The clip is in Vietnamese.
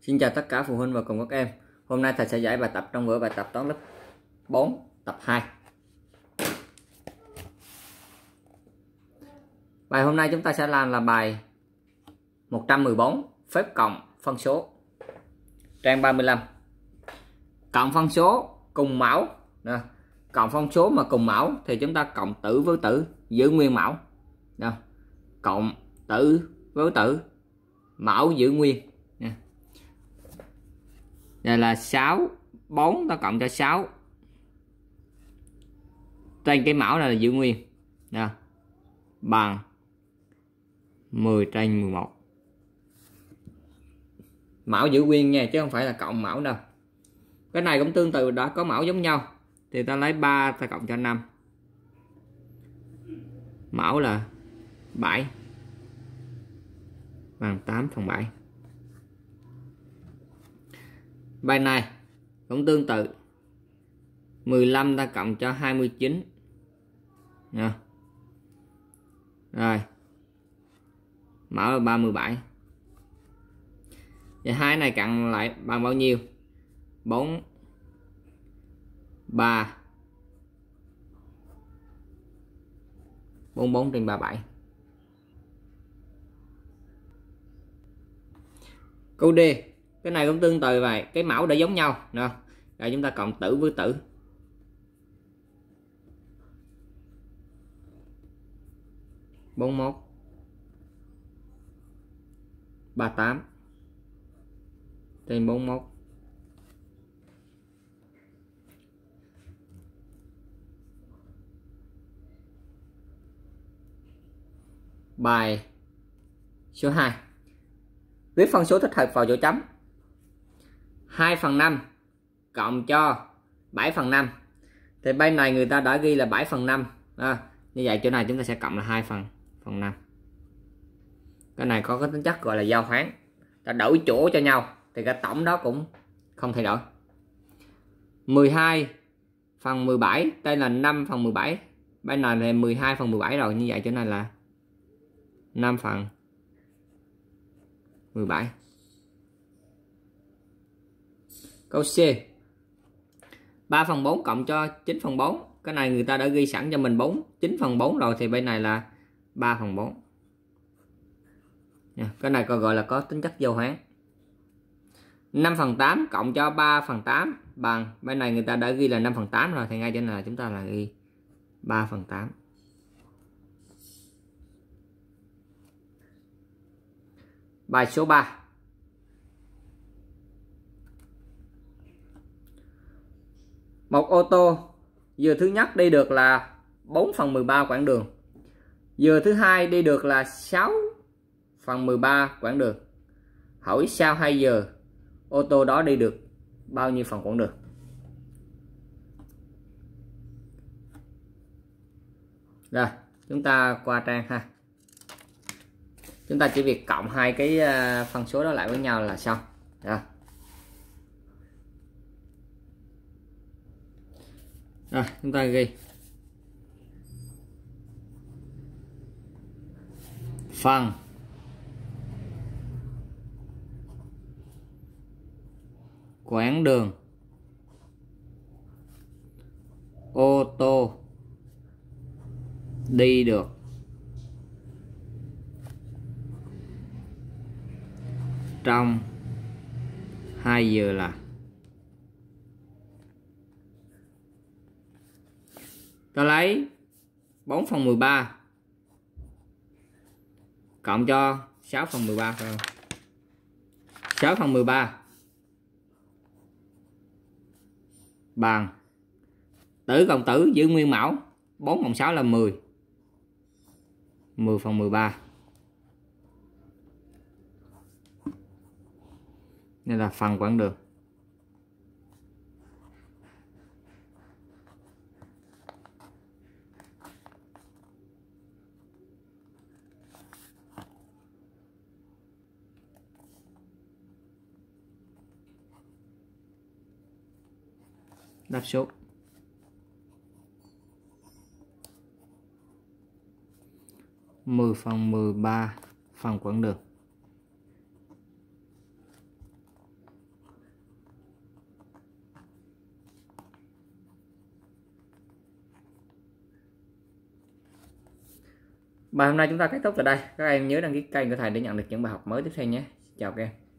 Xin chào tất cả phụ huynh và cùng các em. Hôm nay thầy sẽ giải bài tập trong vở bài tập toán lớp 4 tập 2. Bài hôm nay chúng ta sẽ làm là bài 114 phép cộng phân số. Trang 35. Cộng phân số cùng mẫu. Nè. Cộng phân số mà cùng mẫu thì chúng ta cộng tử với tử giữ nguyên mẫu. Nè. Cộng tử với tử, mẫu giữ nguyên đây là 6 4 ta cộng cho 6 trên cái mẫu này là giữ nguyên. Nè. Bằng 10 trên 11 mẫu giữ nguyên nha, chứ không phải là cộng mẫu đâu. Cái này cũng tương tự, đã có mẫu giống nhau. Thì ta lấy 3 ta cộng cho 5 mẫu là 7 bằng 8 phần 7 bài này, cũng tương tự. 15 ta cộng cho 29 nha. Rồi. Mở là 37 và hai này cộng lại bằng bao nhiêu? 4 3 44 trên 37 câu D cái này cũng tương tự vậy, cái mẫu đã giống nhau, nè. Rồi chúng ta cộng tử với tử. Bốn mốt. Ba tám. Trên bốn mốt. Bài số 2 viết phân số thích hợp vào chỗ chấm. 2 phần 5 cộng cho 7 phần 5 thì bên này người ta đã ghi là 7 phần 5 à, như vậy chỗ này chúng ta sẽ cộng là 2 phần phần 5 cái này có cái tính chất gọi là giao khoán. Ta đổi chỗ cho nhau thì cái tổng đó cũng không thay đổi. 12 phần 17 đây là 5 phần 17 bên này là 12 phần 17 rồi như vậy chỗ này là 5 phần 17 Câu C. 3 phần 4 cộng cho 9 phần 4 Cái này người ta đã ghi sẵn cho mình 4 9 phần 4 rồi thì bên này là 3 phần 4 Cái này còn gọi là có tính chất giao hoán 5 phần 8 cộng cho 3 phần 8 bằng, bên này người ta đã ghi là 5 phần 8 rồi thì ngay trên này chúng ta là ghi 3 phần 8 Bài số 3 một ô tô giờ thứ nhất đi được là 4 phần 13 quãng đường. Giờ thứ hai đi được là 6 phần 13 quãng đường. Hỏi sau 2 giờ, ô tô đó đi được bao nhiêu phần quãng đường? Rồi, chúng ta qua trang ha. Chúng ta chỉ việc cộng hai cái à, phân số đó lại với nhau là xong. Rồi. Rồi, chúng ta ghi. Phần. Quãng đường. Ô tô. Đi được. Trong 2 giờ là ta lấy 4 phần 13 cộng cho 6 phần 13 phải không 6 phần 13 bằng. Tử cộng tử giữ nguyên mẫu. 4 cộng 6 là 10 10 phần 13 nên là phần quãng đường đáp số mười phần mười ba phần quãng đường Bài hôm nay chúng ta kết thúc tại đây. Các em nhớ đăng ký kênh của thầy để nhận được những bài học mới tiếp theo nhé. Chào các em.